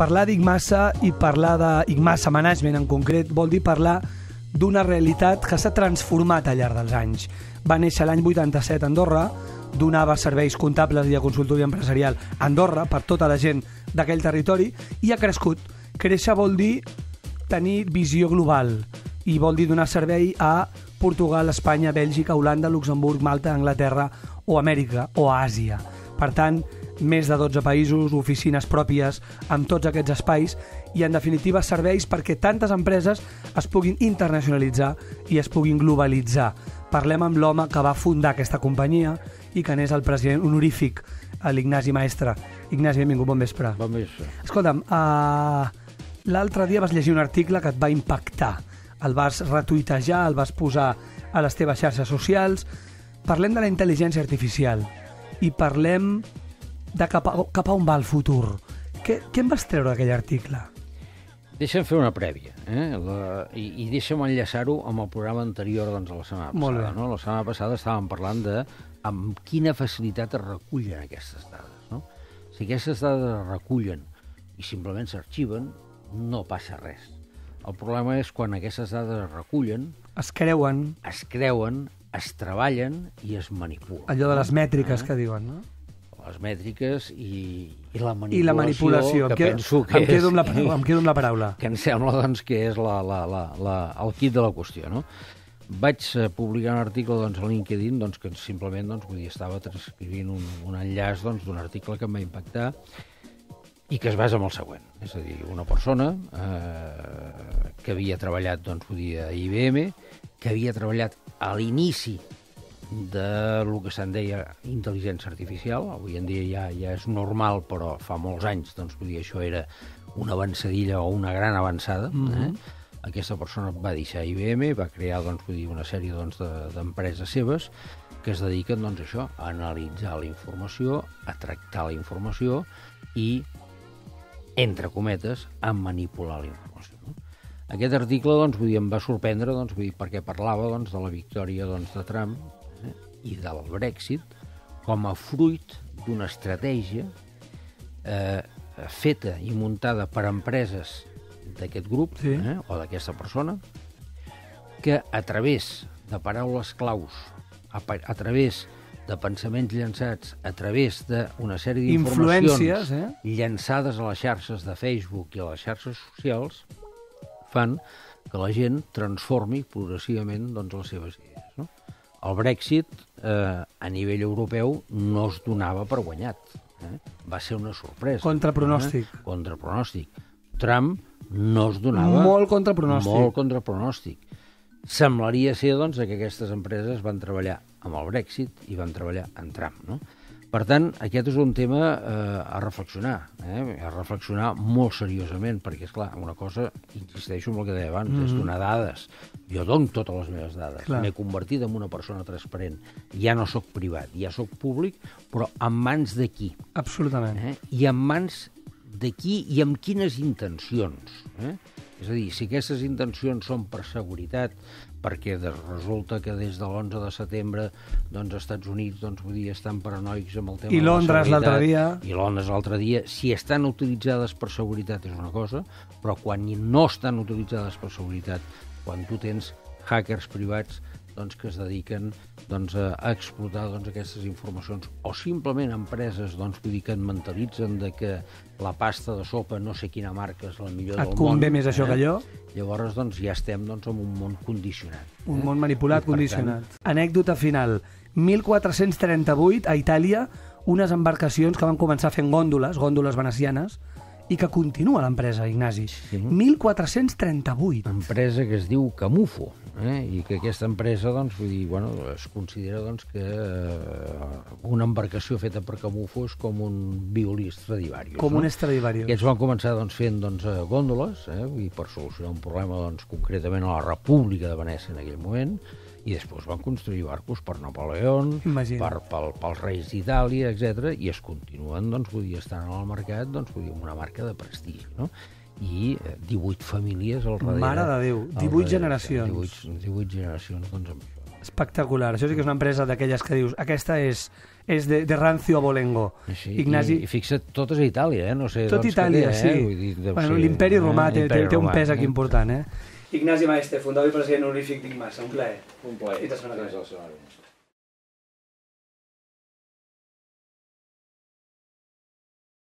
parlar d'Igmassa i parlar d'Igmassa Management en concret vol dir parlar d'una realitat que s'ha transformat al llarg dels anys. Va néixer l'any 87 a Andorra, donava serveis comptables i de consultoria empresarial a Andorra per tota la gent d'aquell territori i ha crescut. Créixer vol dir tenir visió global i vol dir donar servei a Portugal, Espanya, Bèlgica, Holanda, Luxemburg, Malta, Anglaterra o Amèrica o Àsia. Per tant, més de 12 països, oficines pròpies amb tots aquests espais i, en definitiva, serveis perquè tantes empreses es puguin internacionalitzar i es puguin globalitzar. Parlem amb l'home que va fundar aquesta companyia i que n'és el president honorífic, l'Ignasi Maestre. Ignasi, benvingut, bon vespre. Bon vespre. Escolta'm, uh, l'altre dia vas llegir un article que et va impactar. El vas retuitejar, el vas posar a les teves xarxes socials. Parlem de la intel·ligència artificial i parlem de cap a, cap a on va el futur. Què, què en vas treure d'aquell article? Deixa'm fer una prèvia, eh? la, i, i deixa'm enllaçar-ho amb el programa anterior doncs, la setmana Molt passada. bé. No? La setmana passada estàvem parlant de amb quina facilitat es recullen aquestes dades. No? Si aquestes dades es recullen i simplement s'arxiven, no passa res. El problema és quan aquestes dades es recullen, Es creuen es creuen, es treballen i es manipulen. allò de les mètriques Eh? que diuen, no? Les mètriques i, i la manipulació, I la manipulació. que quedo, penso que em, quedo amb la, és... em quedo amb la paraula. que em sembla doncs, que és la, la, la, la, el kit de la qüestió. No? Vaig eh, publicar un article doncs, a LinkedIn doncs, que simplement doncs, vull dir, estava transcrivint un, un enllaç doncs, d'un article que em va impactar i que es basa en el següent. És a dir, una persona eh, que havia treballat doncs, vull dir, a IBM, que havia treballat a l'inici de lo que se'n deia intel·ligència artificial. Avui en dia ja, ja és normal, però fa molts anys, doncs, vull dir, això era una avançadilla o una gran avançada. Mm -hmm. eh? Aquesta persona va deixar IBM, va crear doncs, vull dir, una sèrie doncs, de- d'empreses seves que es dediquen doncs, a això, a analitzar la informació, a tractar la informació i, entre cometes, a manipular la informació. No? Aquest article doncs, vull dir, em va sorprendre doncs, vull dir, perquè parlava doncs, de la victòria doncs, de Trump i del Brexit com a fruit d'una estratègia eh, feta i muntada per empreses d'aquest grup Sí. eh, o d'aquesta persona que a través de paraules claus, a, a través de pensaments llançats, a través d'una sèrie d'informacions eh? llançades a les xarxes de Facebook i a les xarxes socials, fan que la gent transformi progressivament doncs, les seves idees. El Brexit, eh, a nivell europeu, no es donava per guanyat. Eh? Va ser una sorpresa. Contra pronòstic. Eh? Contra pronòstic. Trump no es donava... Molt contra pronòstic. Molt contra pronòstic. Semblaria ser doncs, que aquestes empreses van treballar amb el Brexit i van treballar en Trump. No? Per tant, aquest és un tema eh, a reflexionar, eh? a reflexionar molt seriosament, perquè, és clar, una cosa, insisteixo en el que deia abans, mm -hmm. és donar dades. Jo dono totes les meves dades. M'he convertit en una persona transparent. Ja no sóc privat, ja sóc públic, però en mans de qui? Absolutament. eh? i en mans de qui i amb quines intencions. Eh? És a dir, si aquestes intencions són per seguretat, perquè resulta que des de l'11 de setembre doncs, els Estats Units doncs, vull dir, estan paranoics amb el tema I Londres l'altre dia. I Londres l'altre dia. Si estan utilitzades per seguretat és una cosa, però quan no estan utilitzades per seguretat, quan tu tens hackers privats doncs, que es dediquen doncs, a explotar doncs, aquestes informacions o simplement empreses doncs, vull dir, que et mentalitzen de que la pasta de sopa no sé quina marca és la millor Et del món. convé més això que allò? Llavors doncs, ja estem doncs, en un món condicionat. Un món manipulat, I, condicionat. Anècdota final. 1438, a Itàlia, unes embarcacions que van començar fent gòndoles, gòndoles venecianes, i que continua l'empresa, Ignasi. 1438. empresa que es diu Camufo, eh? i que aquesta empresa doncs, vull dir, bueno, es considera doncs, que eh, una embarcació feta per Camufo és com un violí Stradivarius. Com no? un Stradivarius. Aquests van començar doncs, fent doncs, eh, gòndoles, eh? dir, per solucionar un problema doncs, concretament a la República de Venècia en aquell moment, i després van construir barcos per Napoleó, Imagina't. per, pel, pels reis d'Itàlia, etc i es continuen, doncs, vull dir, estant al mercat, doncs, vull dir, una marca de prestigi, no? I eh, 18 famílies al darrere. Mare de Déu, al 18 generacions. 18, 18 generacions, doncs, amb això. Espectacular. Això sí que és una empresa d'aquelles que dius aquesta és, és de, de rancio a bolengo. Sí, Ignasi... I, i fixa't, tot és a Itàlia, eh? No sé Tot doncs, Itàlia, té, sí. Eh? Vull dir, deu bueno, ser, L'imperi eh? romà té, té, L'imperi té un pes aquí eh? important, eh? Ignasi Maeste, fundador i president honorífic d'Igmassa. Un plaer. Un plaer. I te